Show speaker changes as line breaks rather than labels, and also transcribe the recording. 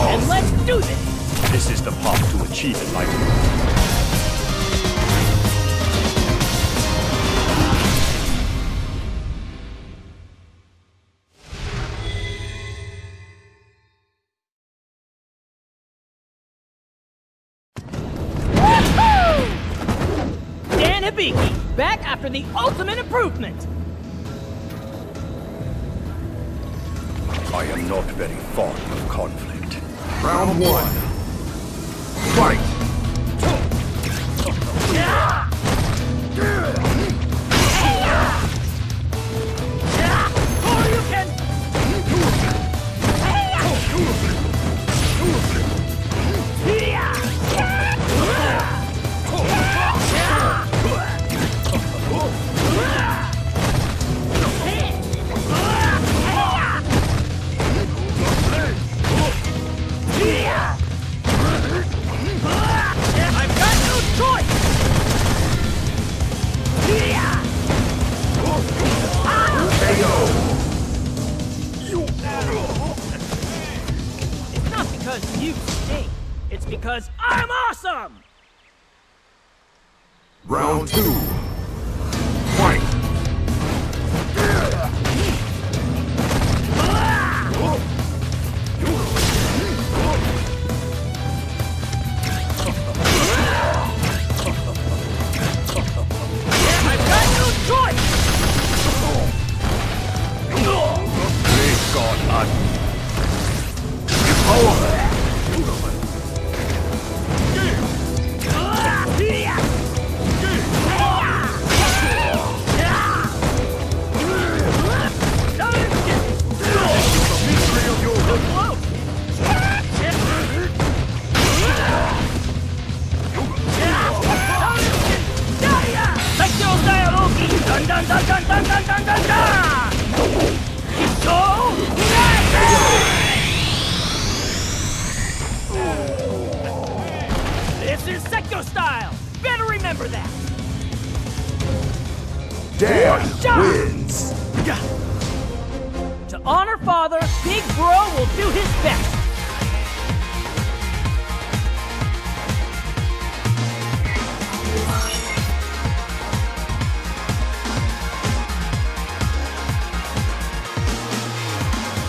And let's do this!
This is the path to achieve enlightenment.
Back after the ultimate improvement!
I am not very fond of conflict.
Round one. Fight!
Because you stink. It's because I'm awesome!
Round two. Fight!
I've got no choice!
Great God, Ad-
Dun dun dun dun dun dun dun dun dun! Go! This is Saikyo style! Better remember that!
Dan wins!
To honor father, Big Bro will do his best!